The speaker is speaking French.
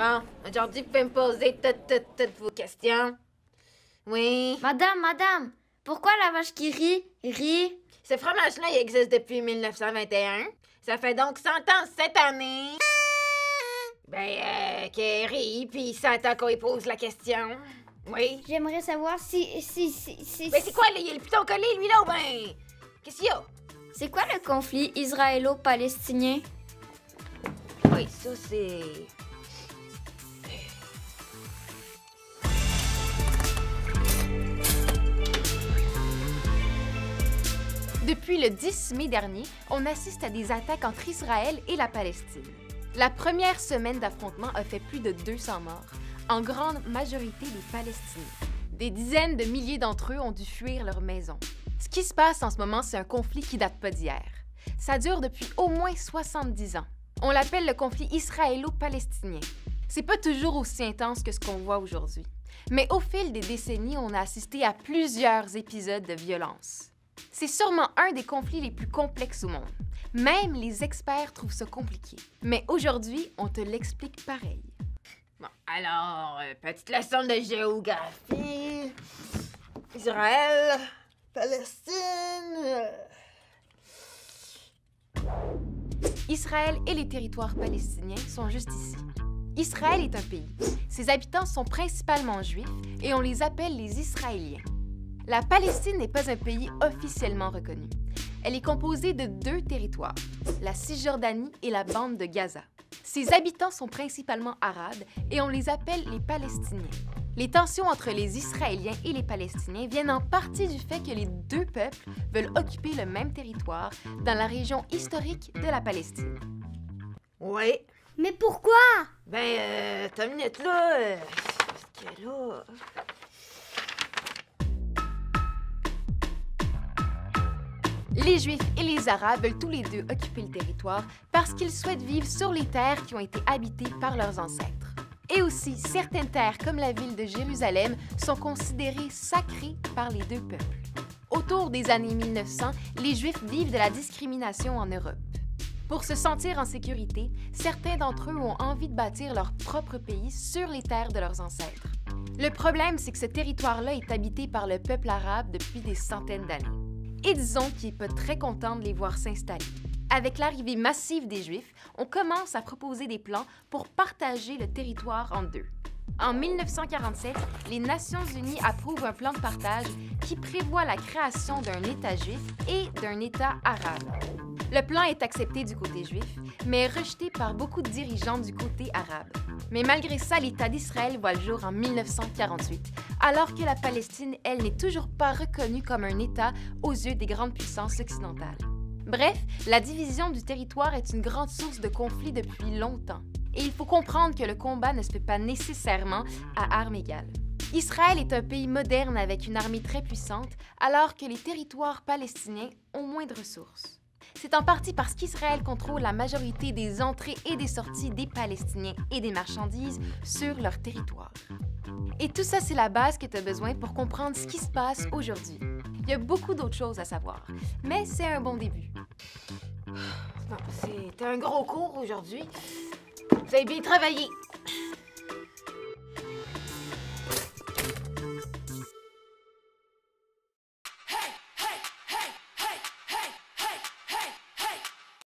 Bon, aujourd'hui, vous pouvez me poser toutes, toutes, toutes vos questions. Oui. Madame, madame, pourquoi la vache qui rit, rit? Ce fromage-là, il existe depuis 1921. Ça fait donc 100 ans cette année. Ben, euh, qu'elle rit, puis ça attend qu'on lui pose la question. Oui. J'aimerais savoir si, si, si, si... Ben, c'est quoi, est le piton collé, lui, là, ou ben? Qu'est-ce qu'il y a? C'est quoi le conflit israélo-palestinien? Oui, ça, c'est. Depuis le 10 mai dernier, on assiste à des attaques entre Israël et la Palestine. La première semaine d'affrontement a fait plus de 200 morts, en grande majorité des Palestiniens. Des dizaines de milliers d'entre eux ont dû fuir leur maison. Ce qui se passe en ce moment, c'est un conflit qui date pas d'hier. Ça dure depuis au moins 70 ans. On l'appelle le conflit israélo-palestinien. C'est pas toujours aussi intense que ce qu'on voit aujourd'hui. Mais au fil des décennies, on a assisté à plusieurs épisodes de violence. C'est sûrement un des conflits les plus complexes au monde. Même les experts trouvent ça compliqué. Mais aujourd'hui, on te l'explique pareil. Bon, alors, euh, petite leçon de géographie. Israël, Palestine. Israël et les territoires palestiniens sont juste ici. Israël est un pays. Ses habitants sont principalement juifs et on les appelle les Israéliens. La Palestine n'est pas un pays officiellement reconnu. Elle est composée de deux territoires, la Cisjordanie et la bande de Gaza. Ses habitants sont principalement arabes et on les appelle les Palestiniens. Les tensions entre les Israéliens et les Palestiniens viennent en partie du fait que les deux peuples veulent occuper le même territoire dans la région historique de la Palestine. Oui. Mais pourquoi? Ben, euh, t'as minute là. euh, Parce que là? Les Juifs et les Arabes veulent tous les deux occuper le territoire parce qu'ils souhaitent vivre sur les terres qui ont été habitées par leurs ancêtres. Et aussi, certaines terres, comme la ville de Jérusalem, sont considérées sacrées par les deux peuples. Autour des années 1900, les Juifs vivent de la discrimination en Europe. Pour se sentir en sécurité, certains d'entre eux ont envie de bâtir leur propre pays sur les terres de leurs ancêtres. Le problème, c'est que ce territoire-là est habité par le peuple arabe depuis des centaines d'années et disons qu'il pas très content de les voir s'installer. Avec l'arrivée massive des Juifs, on commence à proposer des plans pour partager le territoire en deux. En 1947, les Nations Unies approuvent un plan de partage qui prévoit la création d'un État juif et d'un État arabe. Le plan est accepté du côté juif, mais rejeté par beaucoup de dirigeants du côté arabe. Mais malgré ça, l'État d'Israël voit le jour en 1948, alors que la Palestine, elle, n'est toujours pas reconnue comme un État aux yeux des grandes puissances occidentales. Bref, la division du territoire est une grande source de conflits depuis longtemps. Et il faut comprendre que le combat ne se fait pas nécessairement à armes égales. Israël est un pays moderne avec une armée très puissante, alors que les territoires palestiniens ont moins de ressources. C'est en partie parce qu'Israël contrôle la majorité des entrées et des sorties des Palestiniens et des marchandises sur leur territoire. Et tout ça, c'est la base que tu as besoin pour comprendre ce qui se passe aujourd'hui. Il y a beaucoup d'autres choses à savoir, mais c'est un bon début. Bon, c'était un gros cours aujourd'hui. Vous avez bien travaillé.